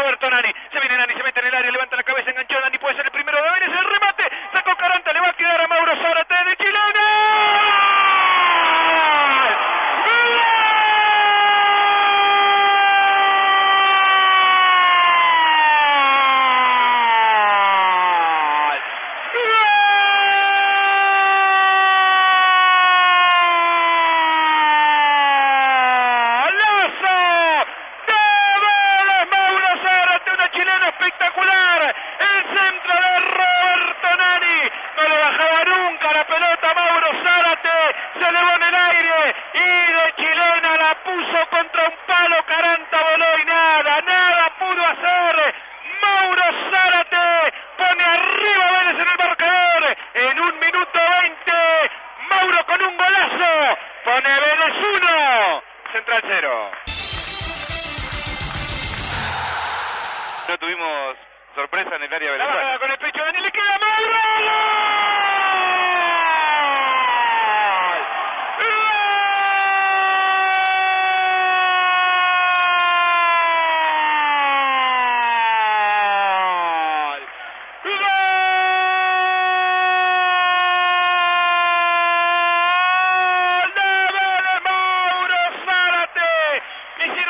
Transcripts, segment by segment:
Roberto Nani. Se viene Nani, se mete en el área, levanta la cabeza, enganchó Nani, puede ser el primero de Vélez, el remate, sacó Caranta, le va a quedar a Mauro Zárate de Chilena. espectacular. El centro de Roberto Nani. No le bajaba nunca la pelota Mauro Zárate. Se elevó en el aire y de chilena la puso contra un palo. Caranta voló y nada, nada pudo hacer. Mauro Zárate pone arriba Vélez en el marcador. En un minuto veinte. Mauro con un golazo. Pone Vélez uno. Central cero. No tuvimos sorpresa en el área venezolana. con el pecho de le queda Mauro.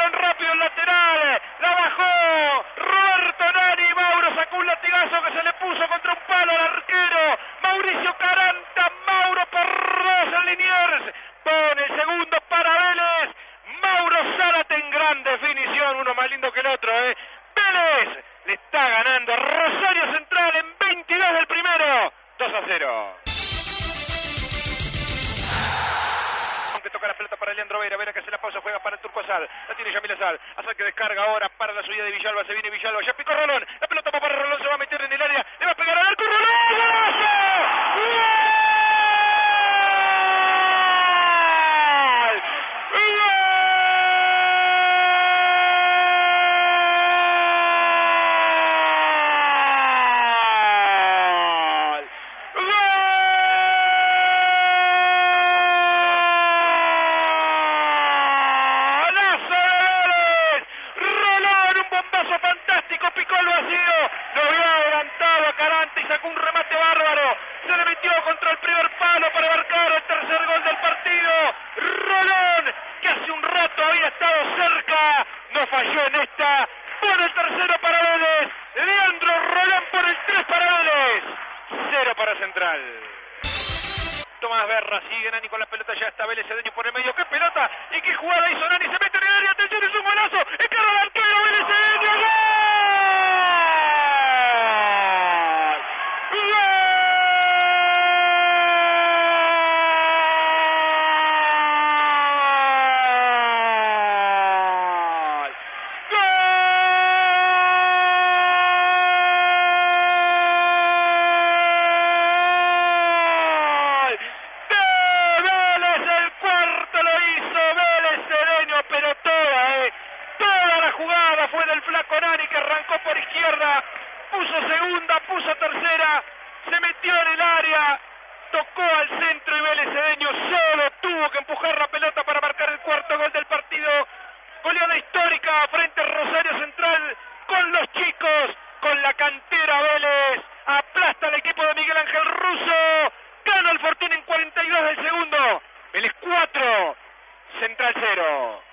Hicieron rápido el lateral, la bajó. Roberto Nani, Mauro sacó un latigazo que se le puso contra un palo al arquero, Mauricio Caranta, Mauro dos en Liniers, pone el segundo para Vélez, Mauro Zárate en gran definición, uno más lindo que el otro, ¿eh? Vélez le está ganando Rosario Central en 22 del primero, 2 a 0. Toca la pelota para Leandro Vera, Vera que hace la pausa, juega para el Turco Azal, la tiene Yamil Azal, Azal que descarga ahora para la subida de Villalba, se viene Villalba, ya picó Rolón, la pelota va para Rolón, se va a meter en el área, fantástico, picó el vacío, lo había adelantado a Carante y sacó un remate bárbaro, se le metió contra el primer palo para marcar el tercer gol del partido, Rolón, que hace un rato había estado cerca, no falló en esta, pone el tercero para Vélez, Leandro Rolón por el 3 para Vélez, cero para Central. Tomás Berra, sigue Nani con la pelota, ya está Vélez Cedeño por el medio, qué pelota y qué jugada hizo Nani, se mete en el área, atención, es un golazo, es cara al arquero, Vélez Cedeño, que arrancó por izquierda, puso segunda, puso tercera, se metió en el área, tocó al centro y Vélez Cedeño solo tuvo que empujar la pelota para marcar el cuarto gol del partido. Goleada histórica frente a Rosario Central con los chicos, con la cantera Vélez. Aplasta al equipo de Miguel Ángel Russo. Gana el Fortuna en 42 del segundo. Vélez 4, Central 0.